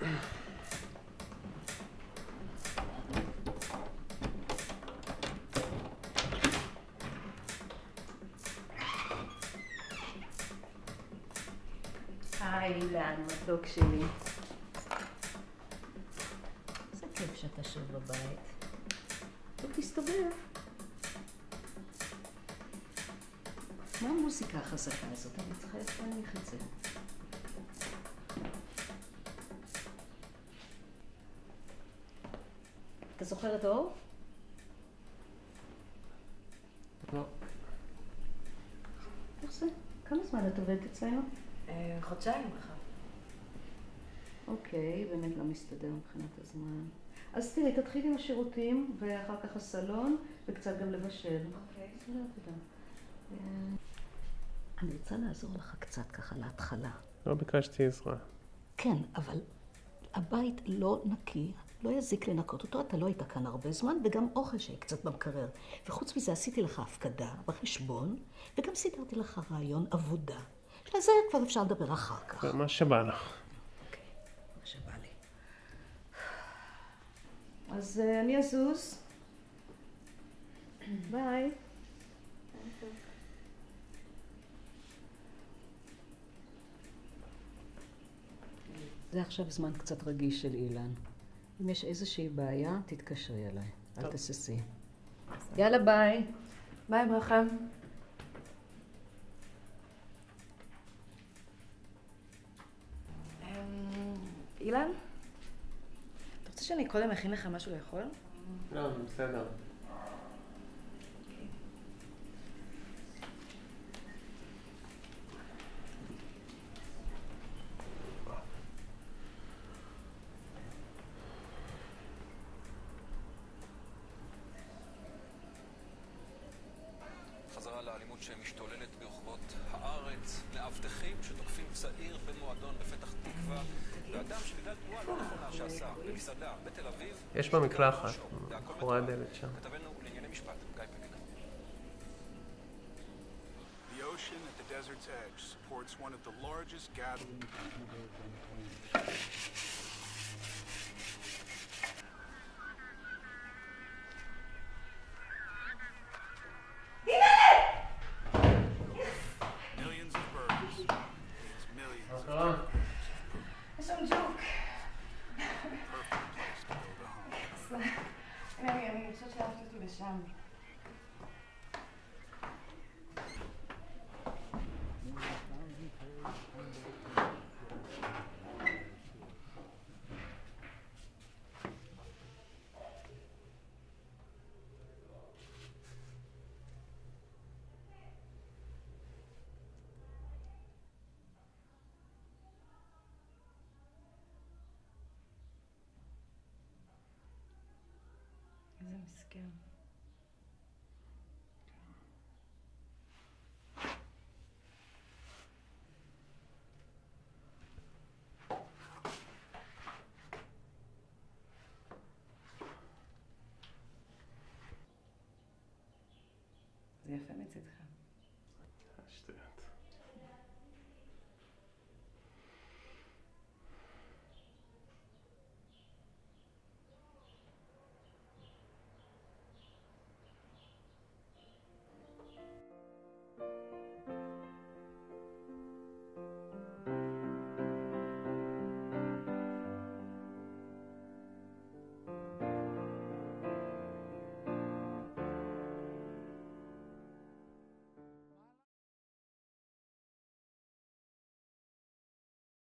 היי, אילן, מתוק שלי. איזה כיף שאתה שוב בבית. טוב, תסתובב. מה המוזיקה החזקה הזאת? אני צריכה להניח את זה. אתה זוכר את האור? לא. איך זה? כמה זמן את עובדת אצלנו? אה, חודשיים ככה. אוקיי, באמת לא מסתדר מבחינת הזמן. אז תראי, תתחילי עם השירותים, ואחר כך הסלון, וקצת גם לבשל. אוקיי. בסדר, תודה. אה, אני רוצה לעזור לך קצת ככה להתחלה. לא ביקשתי עזרה. כן, אבל הבית לא נקי, לא יזיק לנקות אותו, אתה לא היית כאן הרבה זמן, וגם אוכל שיהיה קצת במקרר. וחוץ מזה עשיתי לך הפקדה בחשבון, וגם סידרתי לך רעיון עבודה. שעל זה כבר אפשר לדבר אחר כך. מה שבא לך. אוקיי, מה שבא לי. אז אה, אני אזוז. ביי. זה עכשיו זמן קצת רגיש של אילן. אם יש איזושהי בעיה, תתקשרי אליי. אל תהססי. יאללה, ביי. ביי ברכה. אמ, אילן? אתה רוצה שאני קודם אכין לך משהו לאכול? לא, בסדר. חזרה לאלימות שמשתוללת ברחובות הארץ, מאבטחים שתוקפים צעיר במועדון בפתח תקווה, ואדם שבגלל תנועה לא נכונה שעשה במסעדה בתל אביב... יש במקלחת, שעות, והכל מאחורי. הדלת שם. כתבנו לענייני משפט, גיא פקק. The ocean at the desert's edge supports one of the largest gatherings. אני אני חושבת שאהבתי אותו לשם. איזה מסכן. זה יפה מצידך.